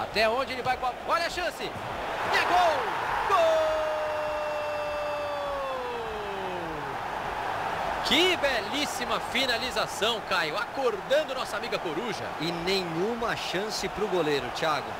Até onde ele vai. Olha a chance! É gol! Gol! Que belíssima finalização, Caio. Acordando nossa amiga Coruja. E nenhuma chance para o goleiro, Thiago.